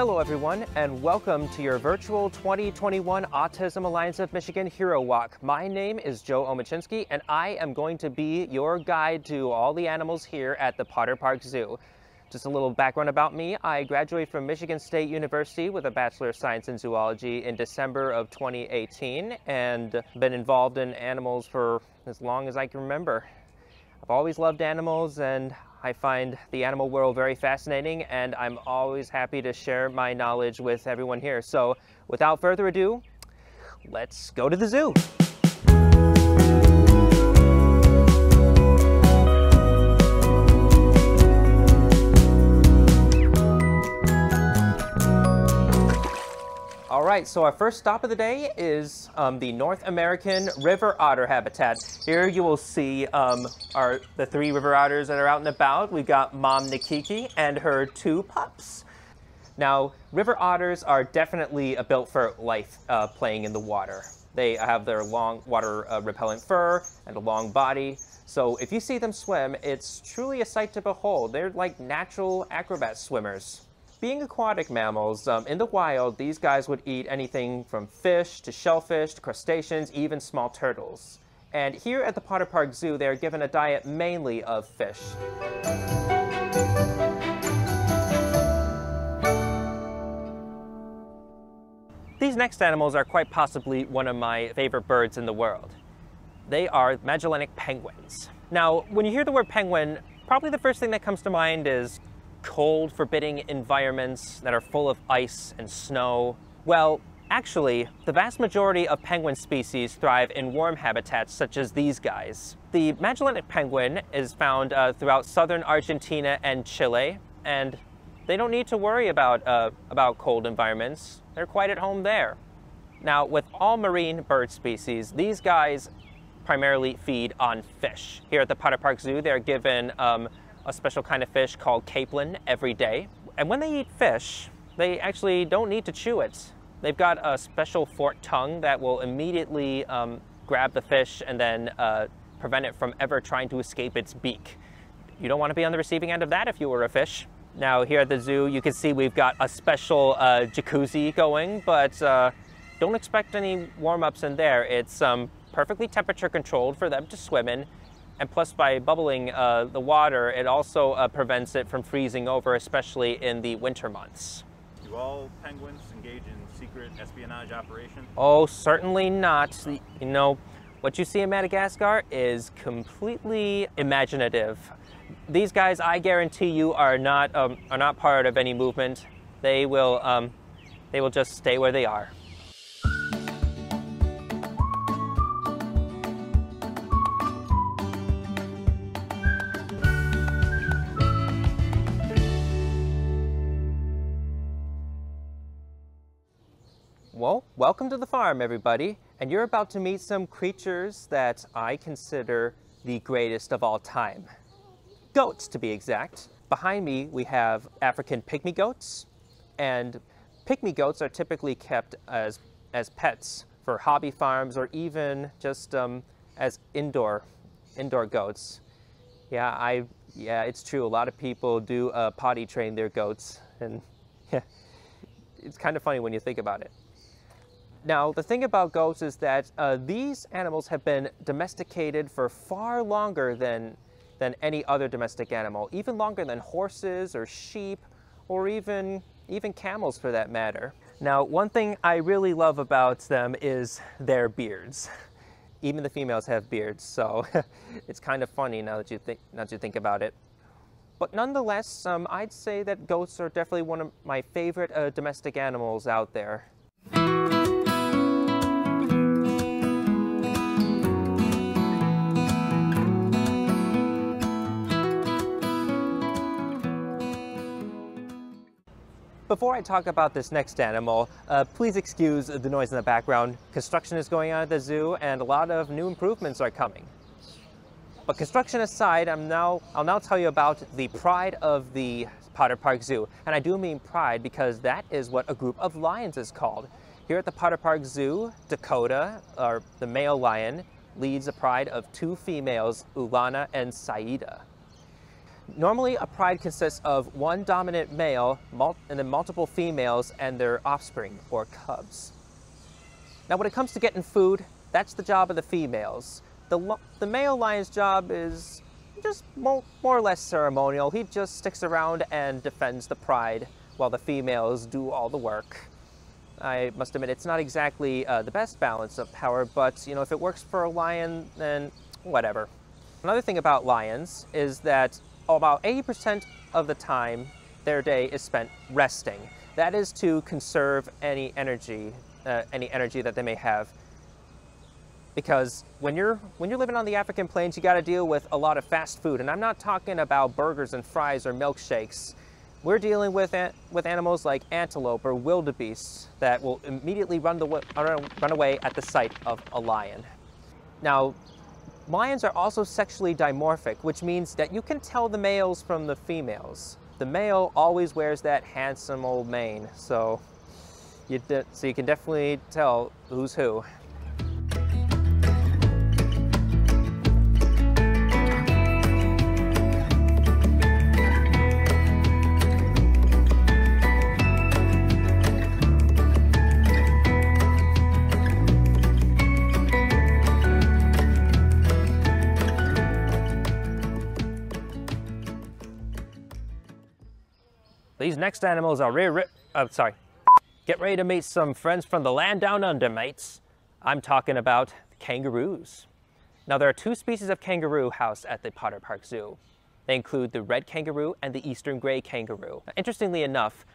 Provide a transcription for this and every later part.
Hello, everyone, and welcome to your virtual 2021 Autism Alliance of Michigan Hero Walk. My name is Joe Omichinski, and I am going to be your guide to all the animals here at the Potter Park Zoo. Just a little background about me. I graduated from Michigan State University with a Bachelor of Science in Zoology in December of 2018 and been involved in animals for as long as I can remember. I've always loved animals and I find the animal world very fascinating and I'm always happy to share my knowledge with everyone here. So without further ado, let's go to the zoo. Right, so our first stop of the day is um, the North American river otter habitat. Here you will see um, our the three river otters that are out and about. We've got Mom Nikiki and her two pups. Now, river otters are definitely a built for life uh, playing in the water. They have their long water uh, repellent fur and a long body. So if you see them swim, it's truly a sight to behold. They're like natural acrobat swimmers. Being aquatic mammals, um, in the wild, these guys would eat anything from fish to shellfish to crustaceans, even small turtles. And here at the Potter Park Zoo, they are given a diet mainly of fish. These next animals are quite possibly one of my favorite birds in the world. They are Magellanic penguins. Now, when you hear the word penguin, probably the first thing that comes to mind is cold, forbidding environments that are full of ice and snow? Well, actually, the vast majority of penguin species thrive in warm habitats such as these guys. The Magellanic penguin is found uh, throughout southern Argentina and Chile, and they don't need to worry about, uh, about cold environments. They're quite at home there. Now, with all marine bird species, these guys primarily feed on fish. Here at the Potter Park Zoo, they're given um, a special kind of fish called capelin every day. And when they eat fish, they actually don't need to chew it. They've got a special forked tongue that will immediately um, grab the fish and then uh, prevent it from ever trying to escape its beak. You don't want to be on the receiving end of that if you were a fish. Now here at the zoo, you can see we've got a special uh, jacuzzi going, but uh, don't expect any warm-ups in there. It's um, perfectly temperature controlled for them to swim in, and plus, by bubbling uh, the water, it also uh, prevents it from freezing over, especially in the winter months. Do all penguins engage in secret espionage operations? Oh, certainly not. You know, what you see in Madagascar is completely imaginative. These guys, I guarantee you, are not um, are not part of any movement. They will um, they will just stay where they are. Welcome to the farm, everybody. And you're about to meet some creatures that I consider the greatest of all time. Goats, to be exact. Behind me, we have African pygmy goats. And pygmy goats are typically kept as, as pets for hobby farms or even just um, as indoor, indoor goats. Yeah, I, yeah, it's true. A lot of people do uh, potty train their goats. And yeah, it's kind of funny when you think about it. Now, the thing about goats is that uh, these animals have been domesticated for far longer than, than any other domestic animal, even longer than horses or sheep or even, even camels for that matter. Now, one thing I really love about them is their beards. Even the females have beards, so it's kind of funny now that you think, now that you think about it. But nonetheless, um, I'd say that goats are definitely one of my favorite uh, domestic animals out there. Before I talk about this next animal, uh, please excuse the noise in the background. Construction is going on at the zoo and a lot of new improvements are coming. But construction aside, I'm now, I'll now tell you about the pride of the Potter Park Zoo. And I do mean pride because that is what a group of lions is called. Here at the Potter Park Zoo, Dakota, or the male lion, leads a pride of two females, Ulana and Saida. Normally, a pride consists of one dominant male and then multiple females and their offspring, or cubs. Now, when it comes to getting food, that's the job of the females. The, the male lion's job is just more, more or less ceremonial. He just sticks around and defends the pride while the females do all the work. I must admit, it's not exactly uh, the best balance of power, but you know, if it works for a lion, then whatever. Another thing about lions is that about 80% of the time their day is spent resting. That is to conserve any energy, uh, any energy that they may have. Because when you're, when you're living on the African plains, you gotta deal with a lot of fast food. And I'm not talking about burgers and fries or milkshakes. We're dealing with, with animals like antelope or wildebeest that will immediately run, the, run away at the sight of a lion. Now, lions are also sexually dimorphic, which means that you can tell the males from the females. The male always wears that handsome old mane, so you, so you can definitely tell who's who. These next animals are rear oh, sorry. Get ready to meet some friends from the land down under, mates. I'm talking about kangaroos. Now there are two species of kangaroo housed at the Potter Park Zoo. They include the red kangaroo and the eastern gray kangaroo. Now, interestingly enough,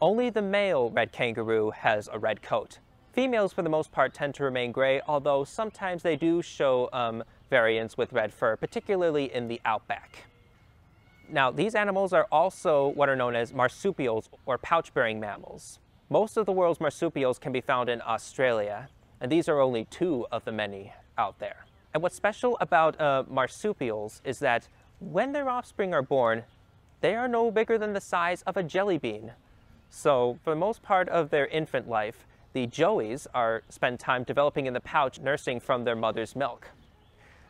only the male red kangaroo has a red coat. Females, for the most part, tend to remain gray, although sometimes they do show um, variants with red fur, particularly in the outback. Now, these animals are also what are known as marsupials or pouch-bearing mammals. Most of the world's marsupials can be found in Australia, and these are only two of the many out there. And what's special about uh, marsupials is that when their offspring are born, they are no bigger than the size of a jelly bean. So for the most part of their infant life, the joeys are spend time developing in the pouch nursing from their mother's milk.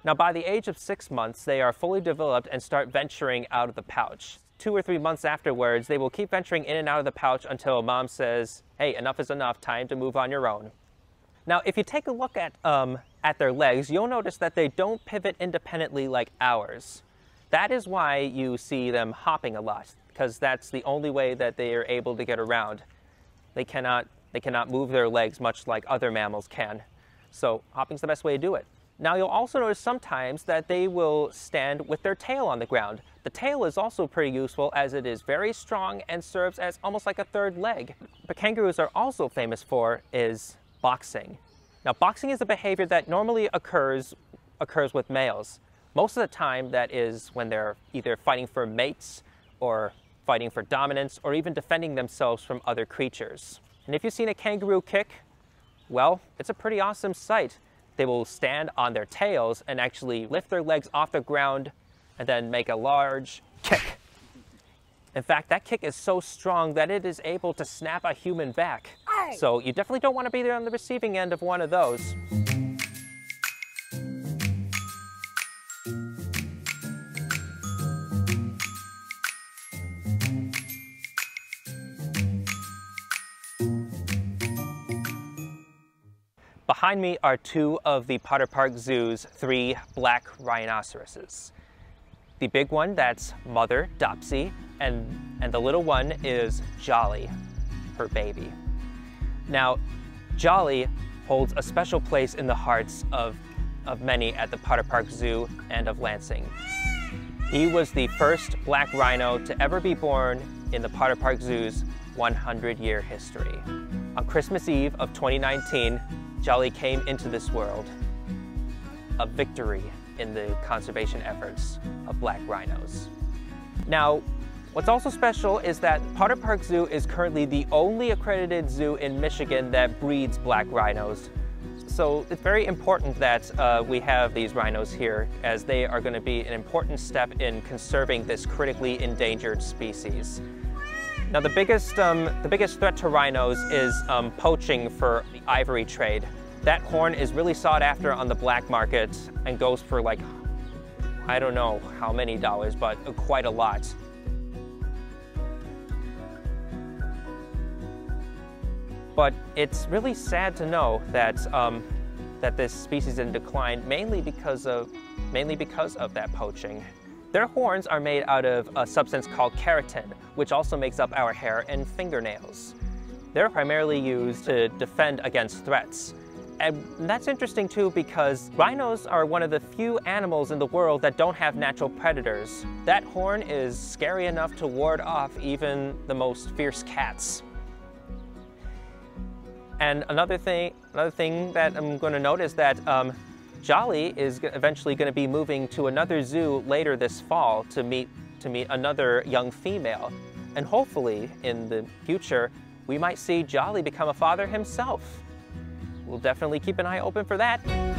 Now, by the age of six months, they are fully developed and start venturing out of the pouch. Two or three months afterwards, they will keep venturing in and out of the pouch until mom says, hey, enough is enough, time to move on your own. Now, if you take a look at, um, at their legs, you'll notice that they don't pivot independently like ours. That is why you see them hopping a lot, because that's the only way that they are able to get around. They cannot, they cannot move their legs much like other mammals can. So hopping's the best way to do it. Now you'll also notice sometimes that they will stand with their tail on the ground. The tail is also pretty useful as it is very strong and serves as almost like a third leg. But kangaroos are also famous for is boxing. Now boxing is a behavior that normally occurs, occurs with males. Most of the time that is when they're either fighting for mates or fighting for dominance or even defending themselves from other creatures. And if you've seen a kangaroo kick, well, it's a pretty awesome sight they will stand on their tails and actually lift their legs off the ground and then make a large kick. In fact, that kick is so strong that it is able to snap a human back. So you definitely don't want to be there on the receiving end of one of those. Behind me are two of the Potter Park Zoo's three black rhinoceroses. The big one, that's Mother Doppsee, and, and the little one is Jolly, her baby. Now, Jolly holds a special place in the hearts of, of many at the Potter Park Zoo and of Lansing. He was the first black rhino to ever be born in the Potter Park Zoo's 100-year history. On Christmas Eve of 2019, Jolly came into this world a victory in the conservation efforts of black rhinos. Now, what's also special is that Potter Park Zoo is currently the only accredited zoo in Michigan that breeds black rhinos. So it's very important that uh, we have these rhinos here as they are going to be an important step in conserving this critically endangered species. Now the biggest, um, the biggest threat to rhinos is um, poaching for the ivory trade. That horn is really sought after on the black market and goes for like I don't know how many dollars, but quite a lot. But it's really sad to know that um, that this species is in decline mainly because of mainly because of that poaching. Their horns are made out of a substance called keratin, which also makes up our hair and fingernails. They're primarily used to defend against threats. And that's interesting too because rhinos are one of the few animals in the world that don't have natural predators. That horn is scary enough to ward off even the most fierce cats. And another thing, another thing that I'm going to note is that um, Jolly is eventually going to be moving to another zoo later this fall to meet to meet another young female, and hopefully in the future we might see Jolly become a father himself. We'll definitely keep an eye open for that.